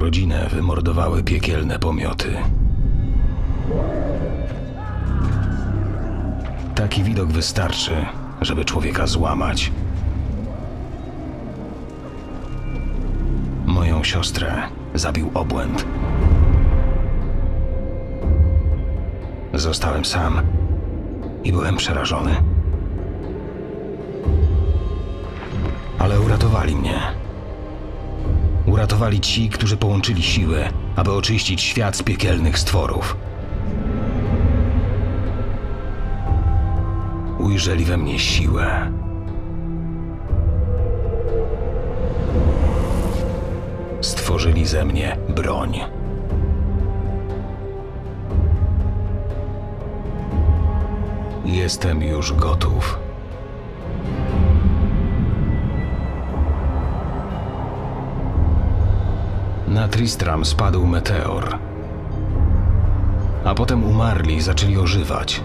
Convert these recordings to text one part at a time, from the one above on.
rodzinę wymordowały piekielne pomioty. Taki widok wystarczy, żeby człowieka złamać. Moją siostrę zabił obłęd. Zostałem sam i byłem przerażony. Ale uratowali mnie. Uratowali ci, którzy połączyli siły, aby oczyścić świat z piekielnych stworów. Ujrzeli we mnie siłę. Stworzyli ze mnie broń. Jestem już gotów. Na Tristram spadł meteor. A potem umarli i zaczęli ożywać.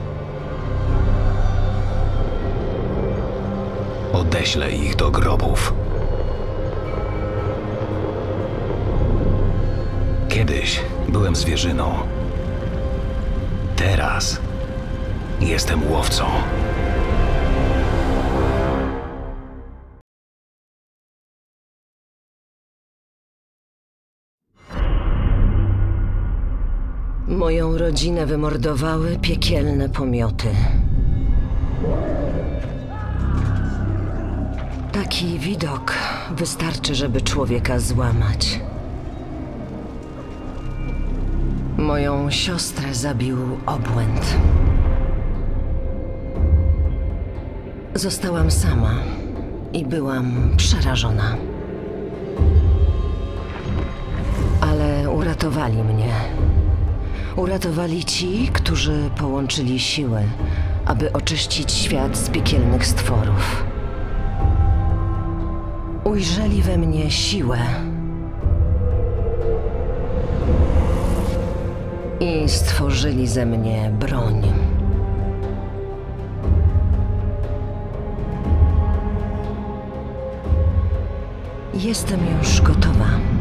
Odeślę ich do grobów. Kiedyś byłem zwierzyną. Teraz jestem łowcą. Moją rodzinę wymordowały piekielne pomioty. Taki widok wystarczy, żeby człowieka złamać. Moją siostrę zabił obłęd. Zostałam sama i byłam przerażona. Ale uratowali mnie. Uratowali ci, którzy połączyli siły, aby oczyścić świat z piekielnych stworów. Ujrzeli we mnie siłę. I stworzyli ze mnie broń. Jestem już gotowa.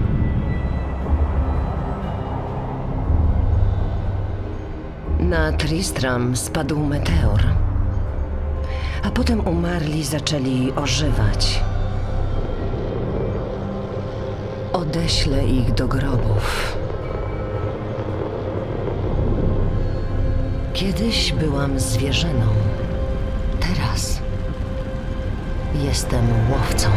Na Tristram spadł meteor. A potem umarli zaczęli ożywać. Odeślę ich do grobów. Kiedyś byłam zwierzyną. Teraz jestem łowcą.